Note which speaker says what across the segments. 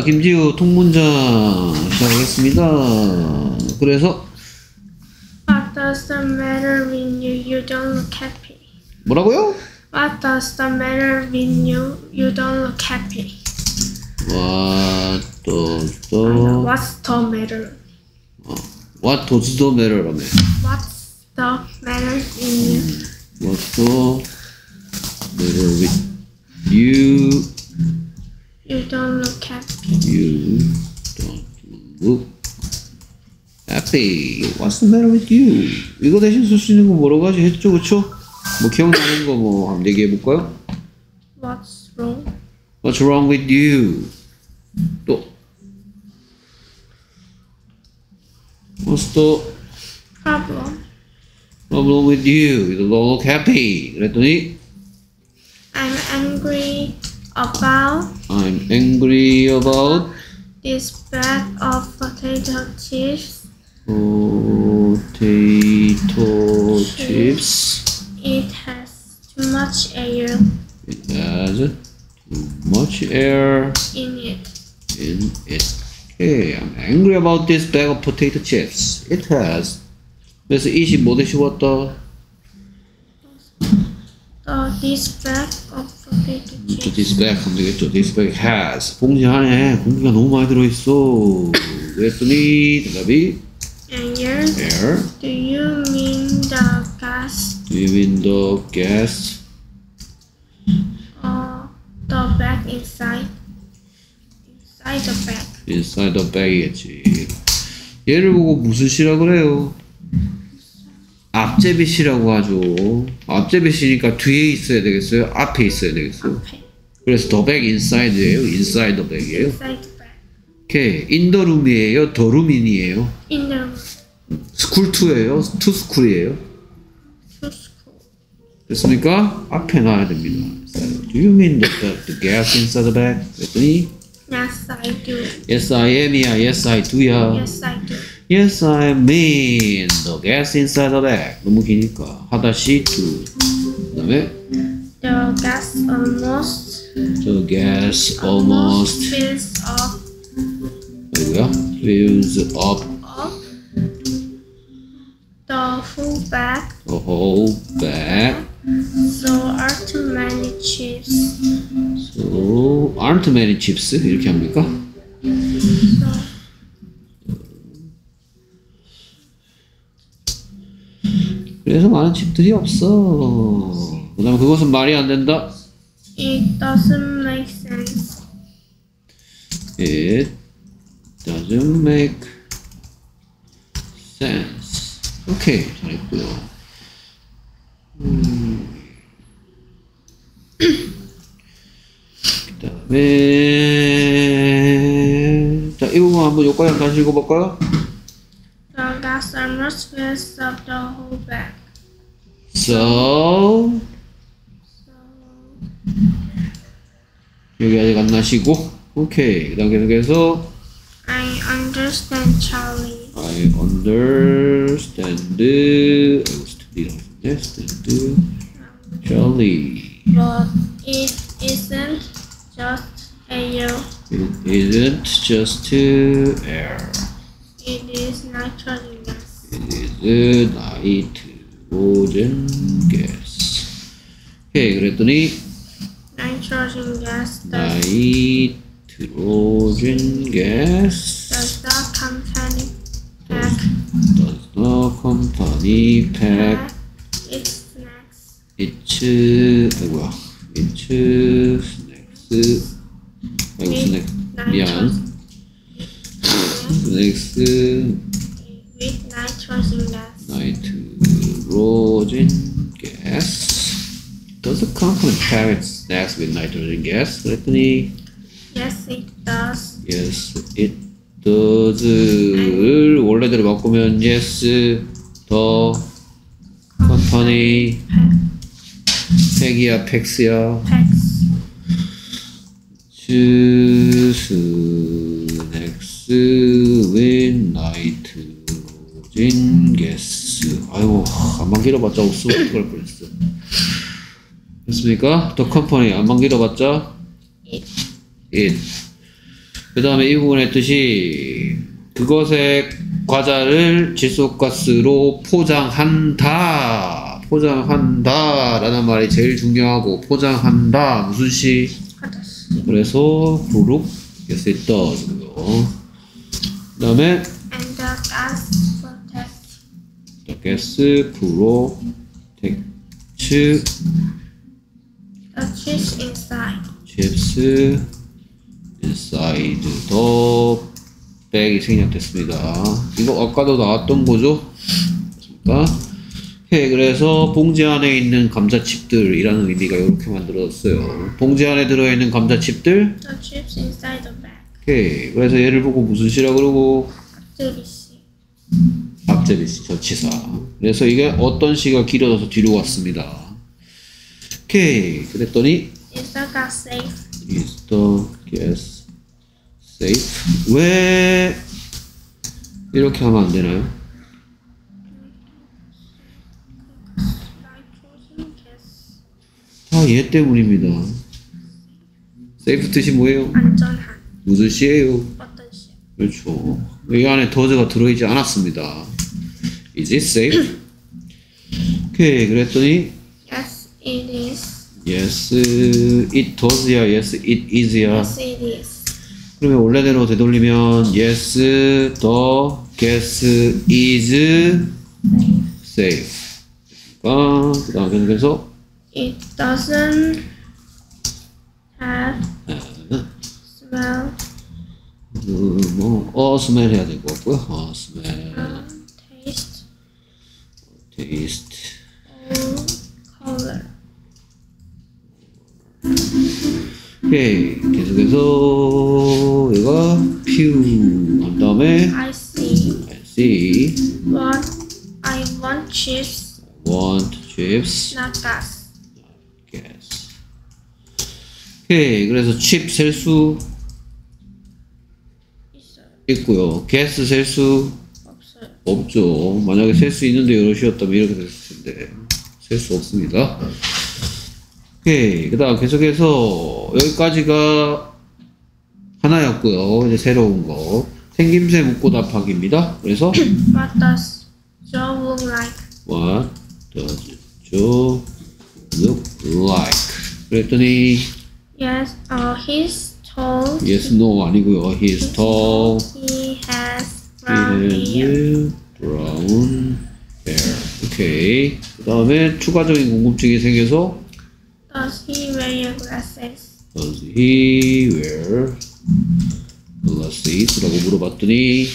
Speaker 1: 자, 김지우 통문장 시작하겠습니다. 그래서
Speaker 2: What does the matter with you? You don't look happy.
Speaker 1: 뭐라고요?
Speaker 2: What does the matter with you? You don't look happy.
Speaker 1: What does
Speaker 2: Uh,
Speaker 1: the
Speaker 2: What's the matter?
Speaker 1: What does the matter라며?
Speaker 2: What's the matter with you?
Speaker 1: What the matter with you?
Speaker 2: You don't look happy.
Speaker 1: You don't look happy. What's the matter with you? 이거 대신 쓸 수 있는 거 뭐라고 하지? 했죠, 그쵸? 뭐 기억나는 거 뭐 한번 얘기해 볼까요?
Speaker 2: What's wrong?
Speaker 1: What's wrong with you? 또 What's the
Speaker 2: Problem.
Speaker 1: problem with you? You don't look happy. 그랬더니
Speaker 2: I'm angry about
Speaker 1: I'm angry about
Speaker 2: this bag of potato chips.
Speaker 1: potato chips.
Speaker 2: It has too much air
Speaker 1: It has too much air
Speaker 2: in it.
Speaker 1: in it. Okay, I'm angry about this bag of potato chips. It has. 그래서 it이 뭐 대시 왔다?
Speaker 2: Uh, this bag of chips.
Speaker 1: this bag 하면 되겠죠. This bag has. 봉지 안에 공기가 너무 많이 들어있어. 그랬더니 대답이
Speaker 2: yours?
Speaker 1: air.
Speaker 2: Do you mean the gas
Speaker 1: Do you mean the gas?
Speaker 2: or the bag inside? Inside the bag.
Speaker 1: inside the bag이겠지. 얘를 보고 무슨 시라 그래요? 앞제비 시라고 하죠. 앞제비 시니까 뒤에 있어야 되겠어요? 앞에 있어야 되겠어요?
Speaker 2: Okay.
Speaker 1: 그래서 bag이에요?
Speaker 2: Inside the bag.
Speaker 1: 오케이. In the room. school to예요? to school이에요?
Speaker 2: To school.
Speaker 1: 됐습니까? 앞에 놔야 됩니다. Do you mean the, the, the gas inside the bag? 그랬더니
Speaker 2: Yes, I do.
Speaker 1: yes I am이야. yes I do야.
Speaker 2: Yes, I do.
Speaker 1: Yes, I mean the gas inside the bag. 너무 기니까 하다시 to. 그다음에
Speaker 2: The gas almost
Speaker 1: the gas almost
Speaker 2: fills up.
Speaker 1: 뭐야? fills up
Speaker 2: up. The full bag.
Speaker 1: the whole bag.
Speaker 2: So are too many chips.
Speaker 1: So aren't many chips 이렇게 합니까? 많은 칩들이 없어. 그 다음에 그것은 말이 안 된다.
Speaker 2: it doesn't make sense.
Speaker 1: It doesn't make sense. 오케이, 잘했고요. 음. 그다음에 자, 이 부분 한번 여기까지 다시 읽어볼까요?
Speaker 2: The gas almost fills up the whole bag.
Speaker 1: So 여기 아직 안 나시고 오케이 그다음 계속해서
Speaker 2: I understand, Charlie.
Speaker 1: I understand 아이고 스튜디오 understand Charlie
Speaker 2: But it isn't just air.
Speaker 1: It isn't just air
Speaker 2: It is nitrogen gas.
Speaker 1: It is nitrogen gas 오케이 그랬더니
Speaker 2: Nitrogen gas does,
Speaker 1: nitrogen gas
Speaker 2: does not contain pack,
Speaker 1: does the company pack
Speaker 2: pack its snacks.
Speaker 1: its 아이고야 its snacks 아이고 스낵 미안 snacks
Speaker 2: with nitrogen gas.
Speaker 1: nitrogen Gas does the pack its snacks with nitrogen gas 그랬더니
Speaker 2: Yes, it does.
Speaker 1: yes it does를 원래대로 바꾸면 yes the company 팩이야 팩스야
Speaker 2: Packs
Speaker 1: choose next with nitrogen gas 아이고 안만 길어봤자 없어 어떡할 뻔했어 됐습니까? The company 안만 길어봤자
Speaker 2: it
Speaker 1: it 그 다음에 이 부분의 뜻이 그것의 과자를 질소가스로 포장한다. 포장한다. 라는 말이 제일 중요하고, 포장한다. 무슨 시?
Speaker 2: 私
Speaker 1: 그래서, 후룩, yes. 그 다음에,
Speaker 2: protect
Speaker 1: the
Speaker 2: cheese inside.
Speaker 1: chips inside the bag이 생략됐습니다. 이거 아까도 나왔던 거죠? 맞습니까? 오케이, 그래서 봉지 안에 있는 감자칩들이라는 의미가 이렇게 만들어졌어요. 봉지 안에 들어있는 감자칩들.
Speaker 2: The chips inside the bag.
Speaker 1: 오케이, 그래서 얘를 보고 무슨 시라 그러고
Speaker 2: 앞들이 씨.
Speaker 1: 시 전치사. 그래서 이게 어떤 시가 길어져서 뒤로 왔습니다. 오케이, 그랬더니
Speaker 2: Is the gas safe?
Speaker 1: is the gas safe? 왜 이렇게 하면 안 되나요? 다 얘 때문입니다. safe 뜻이 뭐예요?
Speaker 2: 안전한.
Speaker 1: 무슨 시예요?
Speaker 2: 어떤 씨?
Speaker 1: 그렇죠. 이 안에 더즈가 들어있지 않았습니다. Is it safe? 오케이, 그랬더니
Speaker 2: Yes, it is.
Speaker 1: yes, it does야, yes, it is야.
Speaker 2: Yes, it is.
Speaker 1: 그러면 원래대로 되돌리면 yes, the gas is
Speaker 2: Safe.
Speaker 1: 아, 그 다음 계속해서
Speaker 2: It doesn't have smell,
Speaker 1: 그, 뭐, 어, 스멜 해야 될 것 같고요. 어, 스멜,
Speaker 2: um, taste. or color.
Speaker 1: 오케이. 계속해서 얘가 few 한 다음에
Speaker 2: I see
Speaker 1: I see
Speaker 2: what I want chips,
Speaker 1: want chips
Speaker 2: not gas.
Speaker 1: gas. 오케이. 그래서 칩 셀수
Speaker 2: 있어요.
Speaker 1: 있고요. 가스 셀수 없죠. 만약에 셀 수 있는데 여럿이었다면 이렇게 됐을 텐데 셀 수 없습니다. 오케이. 그 다음 계속해서 여기까지가 하나였고요. 이제 새로운 거. 생김새 묻고 답하기입니다. 그래서
Speaker 2: What does Joe look like?
Speaker 1: What does Joe look like? 그랬더니
Speaker 2: Yes, uh, he's tall.
Speaker 1: yes, no 아니고요. He is tall.
Speaker 2: He has hair.
Speaker 1: has brown hair. 오케이. 그 다음에 추가적인 궁금증이 생겨서
Speaker 2: Does he wear glasses?
Speaker 1: Does he wear glasses? 라고 물어봤더니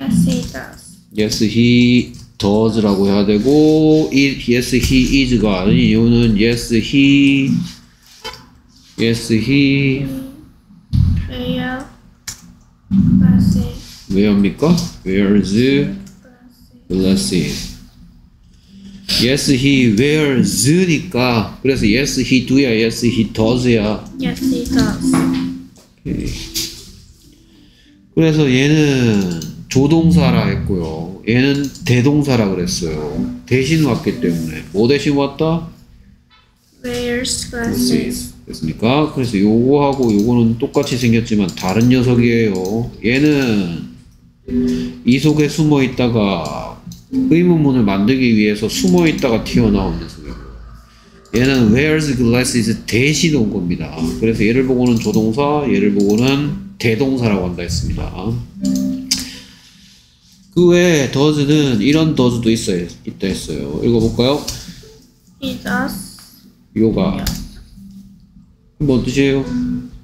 Speaker 2: Yes, he does.
Speaker 1: Yes, he does 라고 해야 되고 it, Yes, he is가 아닌 이유는 Yes, he Yes, he
Speaker 2: Wear glasses.
Speaker 1: 왜 합니까? Wears glasses. Yes, he wears니까 그래서 yes, he do야, yes, he does야.
Speaker 2: Yes, he does.
Speaker 1: 오케이. 그래서 얘는 조동사라 했고요. 얘는 대동사라 그랬어요. 대신 왔기 때문에 뭐 대신 왔다?
Speaker 2: Wears glasses.
Speaker 1: 됐습니까? 그래서 요거하고 요거는 똑같이 생겼지만 다른 녀석이에요. 얘는 이 속에 숨어 있다가 의문문을 만들기 위해서 숨어 있다가 튀어나온 녀석이고 얘는 wears glasses 대신 온 겁니다. 그래서 얘를 보고는 조동사, 얘를 보고는 대동사라고 한다 했습니다. 그 외에 does는 이런 does도 있어요, 있다 했어요. 읽어볼까요?
Speaker 2: He does.
Speaker 1: 요가 뭔 뜻이에요?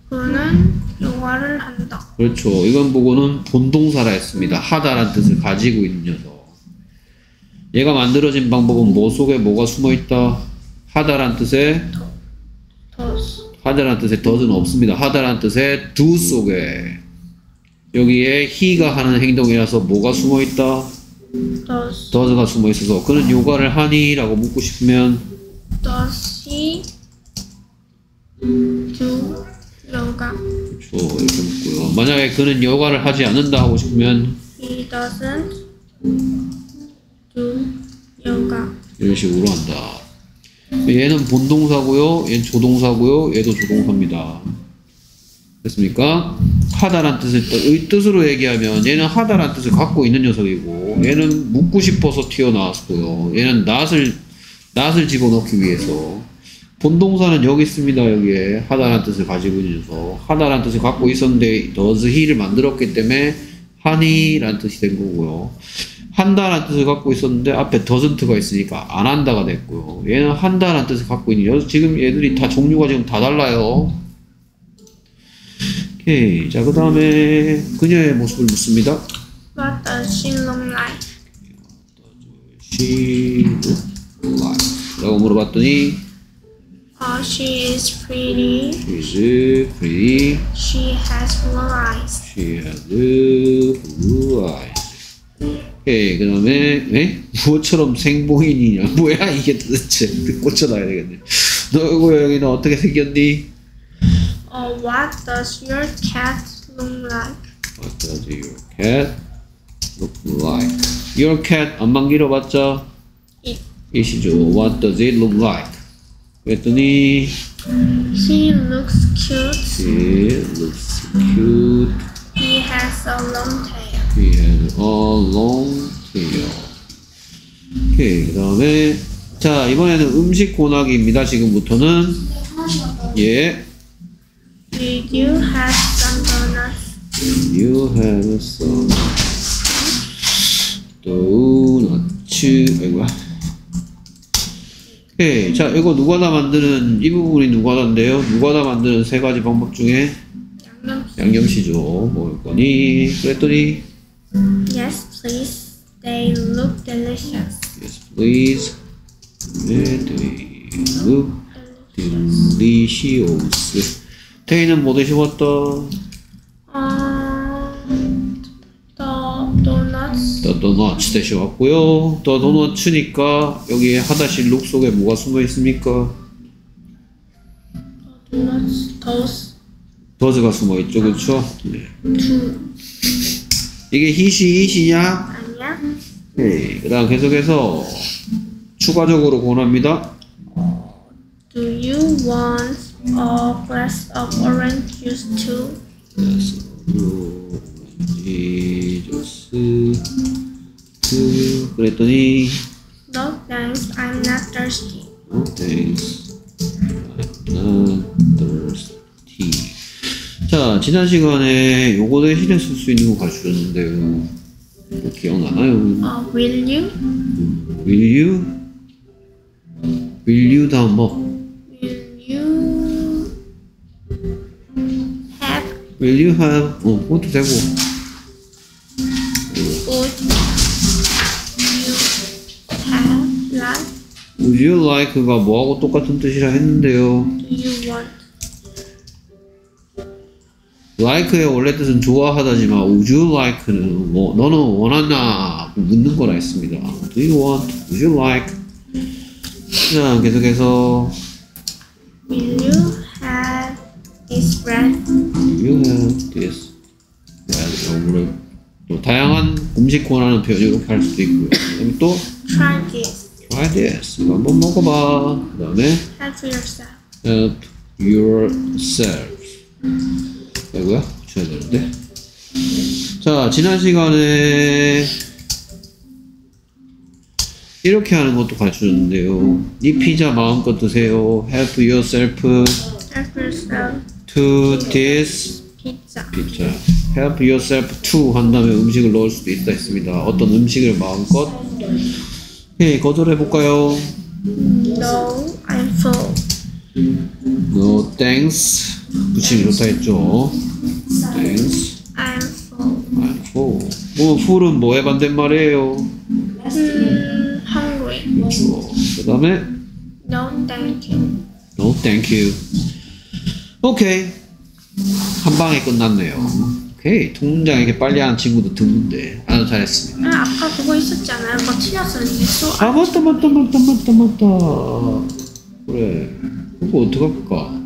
Speaker 2: 그는 요가를 한다.
Speaker 1: 그렇죠. 이건 보고는 본동사라 했습니다. 하다란 뜻을 가지고 있는 녀석. 얘가 만들어진 방법은 뭐 속에 뭐가 숨어 있다? 하다란 뜻에. 하다란 뜻에 does는 없습니다. 하다란 뜻에 do 속에 여기에 he가 하는 행동이라서 뭐가 숨어 있다?
Speaker 2: does.
Speaker 1: does가 숨어 있어서 그는 요가를 하니? 라고 묻고 싶으면
Speaker 2: Does he do yoga?
Speaker 1: 그렇죠. 이렇게 묻고요. 만약에 그는 요가를 하지 않는다 하고 싶으면
Speaker 2: He doesn't do yoga.
Speaker 1: 이런 식으로 한다. 얘는 본동사고요. 얘는 조동사고요. 얘도 조동사입니다. 됐습니까? 하다란 뜻을 또- 의 뜻으로 얘기하면 얘는 하다란 뜻을 갖고 있는 녀석이고 얘는 묻고 싶어서 튀어나왔고요. 얘는 낫을 낫을 집어넣기 위해서 본동사는 여기 있습니다. 여기에 하다란 뜻을 가지고 있는 녀석. 하다란 뜻을 갖고 있었는데 does he를 만들었기 때문에 하니란 뜻이 된 거고요. 한다란 뜻을 갖고 있었는데 앞에 doesn't가 있으니까 안 한다가 됐고요. 얘는 한다란 뜻을 갖고 있는 여 지금 얘들이 다 종류가 지금 다 달라요. 오케이. 자, 그 다음에 그녀의 모습을 묻습니다.
Speaker 2: What does she look like?
Speaker 1: She look like 라고 물어봤더니
Speaker 2: Oh, she is pretty.
Speaker 1: She's pretty.
Speaker 2: She has blue eyes.
Speaker 1: She has blue eyes. 오케이. 그 다음에 에? 무엇처럼 생보인이냐 뭐야 이게 도대체 꽂혀놔야 되겠네 너 여기는 어떻게 생겼니?
Speaker 2: Oh, what does your cat look like?
Speaker 1: What does your cat look like? Your cat 안만 길어봤자
Speaker 2: It.
Speaker 1: 이시죠. What does it look like? 그랬더니
Speaker 2: He looks cute.
Speaker 1: It looks cute.
Speaker 2: He has a long tail.
Speaker 1: He has a long tail. 오케이. 그 다음에 자 이번에는 음식 고나기입니다. 지금부터는 예.
Speaker 2: Did you have some donuts?
Speaker 1: You have some donuts. 아이고야. 오케이. 자, 이거 누가다 만드는, 이 부분이 누가다인데요. 누가다 만드는 세 가지 방법 중에
Speaker 2: 양념.
Speaker 1: 양념시죠. 먹을 거니? 그랬더니,
Speaker 2: Yes, please. They look delicious.
Speaker 1: yes, please. 네, they look delicious. 테이는 뭐 드셔봤다? 도넛 되셔왔고요. 더 도넛이니까 여기 하다시 룩 속에 뭐가 숨어 있습니까?
Speaker 2: Donuts. Those
Speaker 1: 더즈가 숨어 있죠, 그렇죠? 네. 이게 히시 히시냐?
Speaker 2: 아니야?
Speaker 1: 네. 그다음 계속해서 추가적으로 권합니다.
Speaker 2: Do you want a glass of orange juice too?
Speaker 1: 지저스 그 그랬더니
Speaker 2: No thanks, I'm not thirsty.
Speaker 1: no thanks, I'm not thirsty. 자 지난 시간에 요거 대신에 쓸 수 있는 거 가르쳐줬는데요. 뭐 기억나나요?
Speaker 2: Uh, will you?
Speaker 1: Will you? Will you 다음 뭐?
Speaker 2: Will you have
Speaker 1: Will you have? 어 그것도 되고.
Speaker 2: Like?
Speaker 1: Would you like가 뭐하고 똑같은 뜻이라 했는데요.
Speaker 2: Do you want?
Speaker 1: like의 원래 뜻은 좋아하다지만 would you like는 뭐 너는 원하나 묻는 거라 했습니다. Do you want? Would you like? 자 계속해서
Speaker 2: Will you have this bread?
Speaker 1: Do you have this? bread? 영어로 또 다양한 음식 권하는 표현 이렇게 할 수도 있고요. 그다음에 또
Speaker 2: Try this.
Speaker 1: Try this. 이거 한번 먹어봐. 그 다음에
Speaker 2: Help yourself.
Speaker 1: help yourself. 이거야? 붙여야 되는데. 자, 지난 시간에 이렇게 하는 것도 가르쳐줬는데요. 이 피자 마음껏 드세요. Help yourself
Speaker 2: Help yourself.
Speaker 1: to this
Speaker 2: Pizza.
Speaker 1: pizza. Help yourself to 한 다음에 음식을 넣을 수도 있다 했습니다. 어떤 음식을 마음껏 예, 거절해 볼까요?
Speaker 2: No, I'm full.
Speaker 1: No thanks. 붙이기 좋다 했죠. Thanks.
Speaker 2: I'm full.
Speaker 1: I'm full. 뭐 full은 뭐의 반대말이에요?
Speaker 2: Hmm, hungry.
Speaker 1: 그렇죠. 그 다음에
Speaker 2: No, thank you.
Speaker 1: No thank you. 오케이. 한 방에 끝났네요. 오케이. 통장 이렇게 빨리 하는 친구도 드문데 아주 잘했습니다.
Speaker 2: 아, 아까 그거 있었잖아요. 뭐. 이게
Speaker 1: 또아 맞다 맞다 맞다 맞다 맞다. 그래. 그거 어떡할까?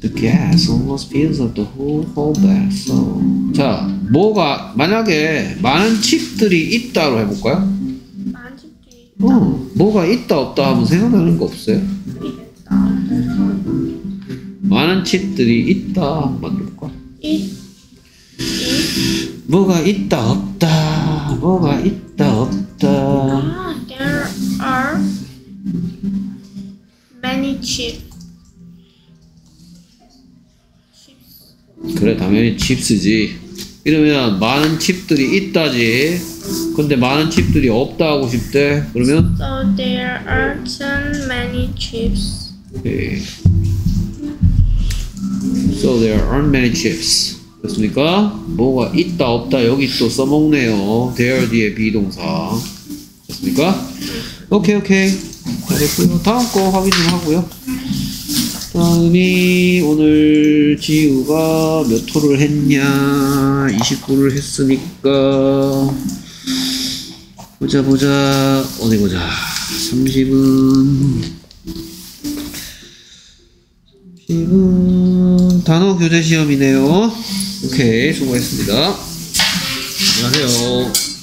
Speaker 1: The gas almost fills up the whole whole bag. So. 자, 뭐가 만약에 많은 칩들이 있다로 해볼까요?
Speaker 2: 많은 집들이
Speaker 1: 어, 뭐가 있다 없다 하면 생각나는 거 없어요? 많은 칩들이 있다. 한번 만들어볼까?
Speaker 2: It
Speaker 1: 뭐가 있다 없다. 뭐가 있다 없다.
Speaker 2: ah, there are many chips.
Speaker 1: 그래 당연히 칩스지. 이러면 많은 칩들이 있다지. 근데 많은 칩들이 없다 하고 싶대? 그러면?
Speaker 2: So there aren't many chips.
Speaker 1: 오케이. So there aren't many chips. 됐습니까? 뭐가 있다 없다 여기 또 써먹네요. There 뒤에 비동사. 됐습니까? 오케이 오케이. 잘했고요. 다음 거 확인 좀 하고요. 다음이 오늘 지우가 몇 호를 했냐? 29를 했으니까. 보자 보자. 어디 보자. 30은. 30은 단어 교재 시험이네요. 오케이 수고했습니다. 안녕하세요